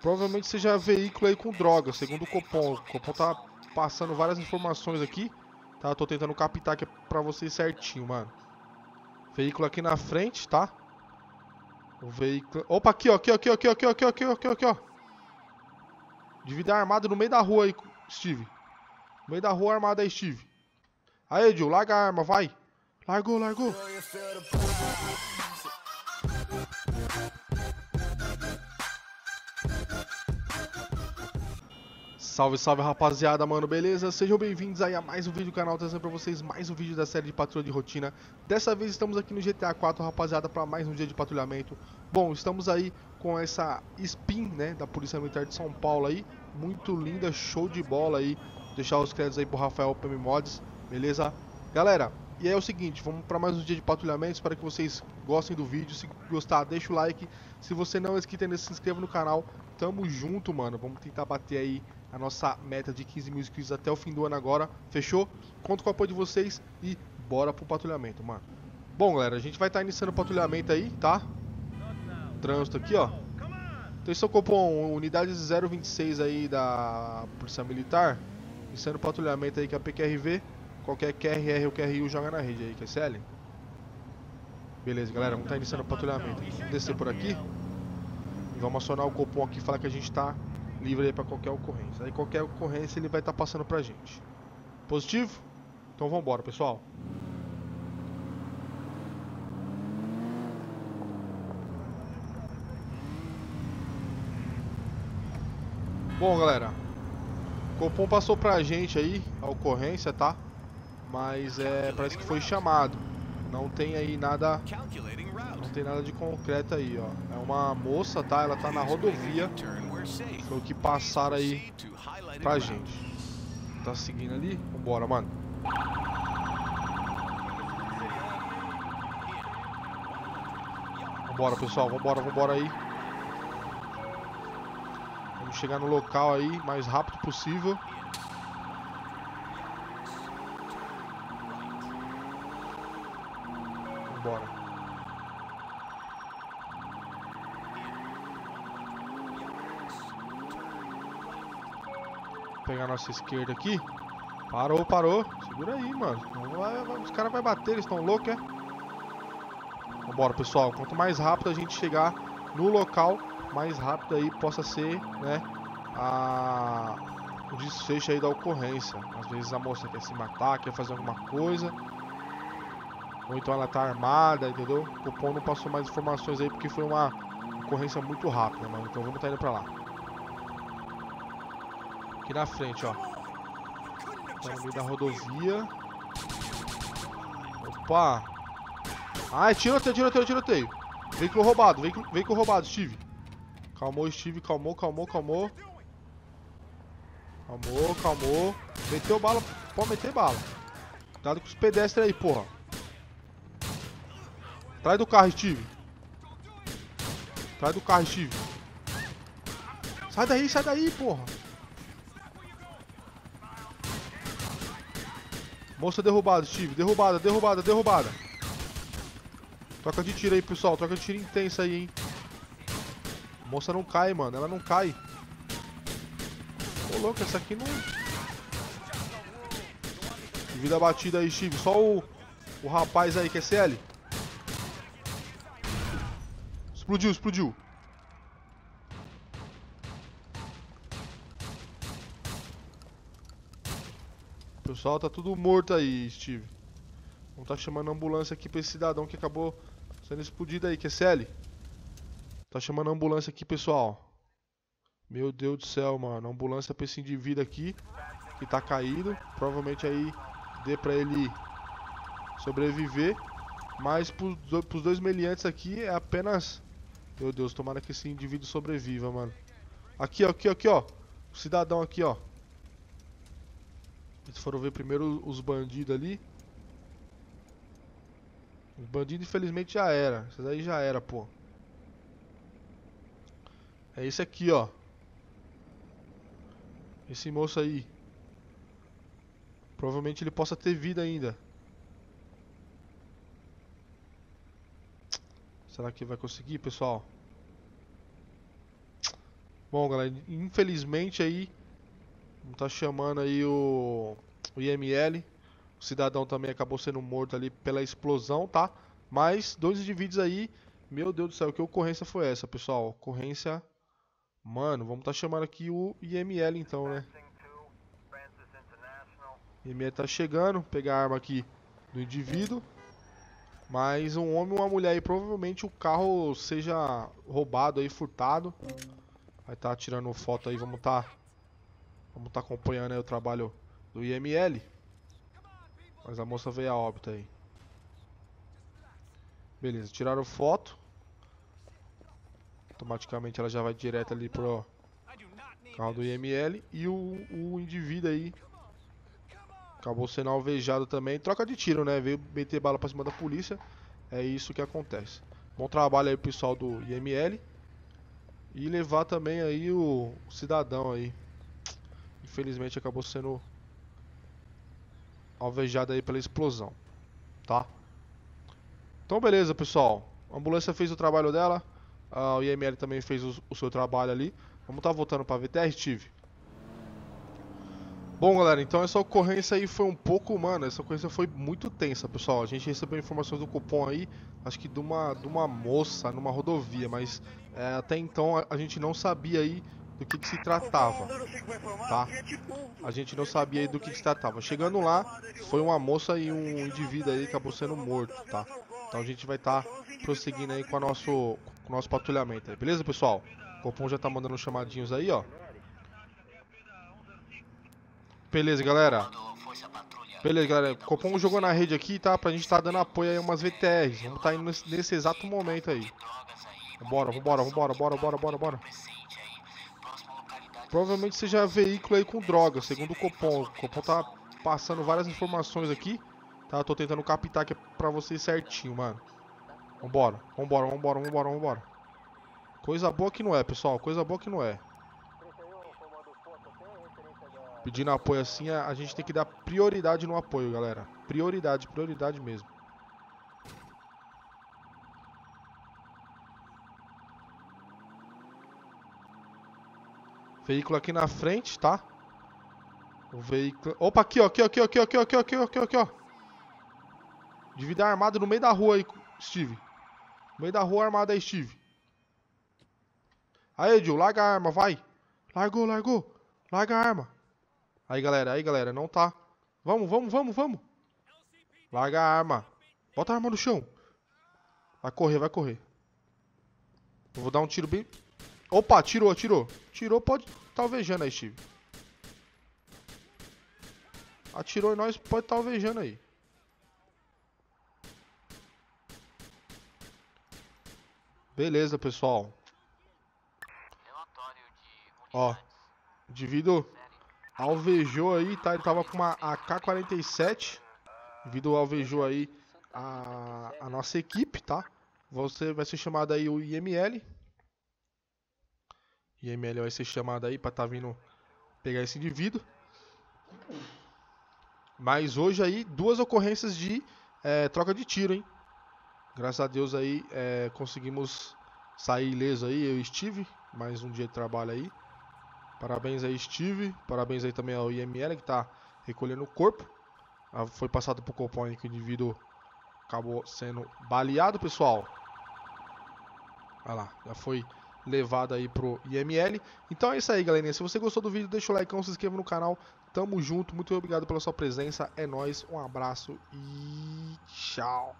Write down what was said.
Provavelmente seja veículo aí com droga, segundo o Copom. O Copom tá passando várias informações aqui. Tá, tô tentando captar aqui pra vocês certinho, mano. Veículo aqui na frente, tá? O veículo... Opa, aqui, ó, aqui, ó, aqui, ó, aqui, ó, aqui, ó, aqui, ó, aqui, ó, aqui, ó, aqui, ó. Devia armado no meio da rua aí, Steve. No meio da rua armado aí, Steve. Aí, Edil, larga a arma, vai. Largou, largou. Salve, salve rapaziada, mano, beleza? Sejam bem-vindos aí a mais um vídeo do canal, trazendo pra vocês mais um vídeo da série de patrulha de rotina. Dessa vez estamos aqui no GTA 4, rapaziada, pra mais um dia de patrulhamento. Bom, estamos aí com essa spin, né, da Polícia Militar de São Paulo aí. Muito linda, show de bola aí. Deixar os créditos aí pro Rafael PM Mods, beleza? Galera, e é o seguinte, vamos para mais um dia de patrulhamento, espero que vocês gostem do vídeo, se gostar deixa o like, se você não é inscrito ainda se inscreva no canal, tamo junto mano, vamos tentar bater aí a nossa meta de 15 mil inscritos até o fim do ano agora, fechou? Conto com o apoio de vocês e bora pro patrulhamento, mano. Bom, galera, a gente vai estar tá iniciando o patrulhamento aí, tá? Trânsito aqui, ó. Atenção, Copom, unidade 026 aí da Polícia Militar, iniciando o patrulhamento aí com a PQRV. Qualquer QRR ou QRU joga na rede aí, QSL. Beleza, galera, vamos estar tá iniciando o patrulhamento. Vamos descer por aqui. E vamos acionar o Copom aqui e falar que a gente está livre aí para qualquer ocorrência. Aí qualquer ocorrência ele vai estar tá passando pra gente. Positivo? Então vamos embora, pessoal. Bom, galera. O Copom passou pra gente aí a ocorrência, tá? Mas é, parece que foi chamado. Não tem aí nada não tem nada de concreto aí, ó. É uma moça, tá? Ela tá na rodovia. Foi o que passaram aí pra gente. Tá seguindo ali? Vambora, mano. Vambora, pessoal. Vambora, vambora aí. Vamos chegar no local aí mais rápido possível. Vambora. Pegar a nossa esquerda aqui. Parou, parou. Segura aí, mano. Vai, vai, os caras vão bater, eles estão loucos, é? Vambora, pessoal. Quanto mais rápido a gente chegar no local, mais rápido aí possa ser, né, a... o desfecho aí da ocorrência. Às vezes a moça quer se matar, quer fazer alguma coisa. Ou então ela tá armada, entendeu? O Cupom não passou mais informações aí porque foi uma ocorrência muito rápida, mano. Então vamos tá indo pra lá. Aqui na frente, ó. Tá no meio da rodovia. Opa! É tiroteio, tiroteio, tiroteio. Veículo roubado, veículo, veículo roubado, Steve. Calmou, Steve, calmou, calmou, calmou. Calmou, calmou. Meteu bala, pode meter bala. Cuidado com os pedestres aí, porra. Traz do carro, Steve. Traz do carro, Steve. Sai daí, sai daí, porra. Moça derrubada, Steve. Derrubada, derrubada, derrubada. Troca de tiro aí, pessoal. Troca de tiro intensa aí, hein. Moça não cai, mano. Ela não cai. Ô, louco, essa aqui não... Vida batida aí, Steve. Só o, o rapaz aí, que é CL. Explodiu, explodiu. Pessoal, tá tudo morto aí, Steve. Vamos tá chamando a ambulância aqui pra esse cidadão que acabou sendo explodido aí, que é. Tá chamando a ambulância aqui, pessoal. Meu Deus do céu, mano. Ambulância pra esse indivíduo aqui, que tá caído. Provavelmente aí dê pra ele sobreviver. Mas pros, dois meliantes aqui é apenas... Meu Deus, tomara que esse indivíduo sobreviva, mano. Aqui, aqui, ó, aqui, ó. O cidadão aqui, ó. Eles foram ver primeiro os bandidos ali. Os bandidos infelizmente já era. Isso daí já era, pô. É esse aqui, ó. Esse moço aí. Provavelmente ele possa ter vida ainda. Será que vai conseguir, pessoal? Bom, galera, infelizmente aí tá chamando aí o, o IML. O cidadão também acabou sendo morto ali pela explosão, tá? Mas dois indivíduos aí, meu Deus do céu, que ocorrência foi essa, pessoal? Ocorrência, mano, vamos tá chamando aqui o IML então, né? O IML tá chegando, pegar a arma aqui do indivíduo. Mas um homem e uma mulher aí, provavelmente o carro seja roubado aí, furtado. Vai estar tá tirando foto aí, vamos estar tá, vamos tá acompanhando o trabalho do IML. Mas a moça veio a óbito aí. Beleza, tiraram foto. Automaticamente ela já vai direto ali pro carro do IML. E o, o indivíduo aí acabou sendo alvejado também. Troca de tiro, né? Veio meter bala pra cima da polícia. É isso que acontece. Bom trabalho aí pessoal do IML. E levar também aí o, cidadão aí. Infelizmente acabou sendo alvejado aí pela explosão, tá? Então beleza, pessoal. A ambulância fez o trabalho dela. Uh, o IML também fez o, o seu trabalho ali. Vamos estar tá voltando para VTR, Steve. Bom, galera, então essa ocorrência aí foi um pouco, mano, essa ocorrência foi muito tensa, pessoal. A gente recebeu informações do cupom aí, acho que de uma, de uma moça numa rodovia, mas é, até então a, a, gente não sabia aí do que, que, se tratava, tá? A gente não sabia aí do que, que se tratava. Chegando lá, foi uma moça e um indivíduo aí que acabou sendo morto, tá? Então a gente vai estar tá prosseguindo aí com, a nosso, com o nosso patrulhamento aí, beleza, pessoal? O cupom já tá mandando chamadinhos aí, ó. Beleza, galera. Beleza, galera. Copom jogou na rede aqui, tá? Pra gente tá dando apoio aí a umas VTRs. Vamos tá indo nesse, nesse exato momento aí. Vambora, vambora, vambora, bora, bora, bora, bora. Provavelmente seja veículo aí com droga, segundo o Copom. O Copom tá passando várias informações aqui. Tá? Tô tentando captar aqui pra vocês certinho, mano. Vambora, vambora, vambora, vambora, vambora. Coisa boa que não é, pessoal. Coisa boa que não é. Pedindo apoio assim, a, gente tem que dar prioridade no apoio, galera. Prioridade, prioridade mesmo. Veículo aqui na frente, tá? O veículo... Opa, aqui, ó, aqui, ó, aqui, ó, aqui, ó, aqui, ó, aqui, ó, aqui, ó, aqui, ó, aqui, ó. Divida armado no meio da rua aí, Steve. No meio da rua armada aí, Steve. Aí, Edil, larga a arma, vai. Largou, largou. Larga a arma. Aí, galera, aí, galera, não tá. Vamos, vamos, vamos, vamos. Larga a arma. Bota a arma no chão. Vai correr, vai correr. Eu vou dar um tiro bem... Opa, atirou, atirou. Tirou, pode tá alvejando aí, Steve. Atirou e nós pode estar tá alvejando aí. Beleza, pessoal. Ó, indivíduo alvejou aí, tá? Ele tava com uma AK-47. Devido alvejou aí a, a nossa equipe, tá? Você vai ser chamado aí o IML. IML vai ser chamado aí pra tá vindo pegar esse indivíduo. Mas hoje aí, duas ocorrências de é, troca de tiro, hein? Graças a Deus aí, é, conseguimos sair ileso aí, eu e Steve. Mais um dia de trabalho aí. Parabéns aí, Steve. Parabéns aí também ao IML que está recolhendo o corpo. Ah, foi passado por Copom que o indivíduo acabou sendo baleado, pessoal. Olha lá, já foi levado aí pro IML. Então é isso aí, galerinha. Se você gostou do vídeo, deixa o like, se inscreva no canal. Tamo junto, muito obrigado pela sua presença. É nóis, um abraço e tchau.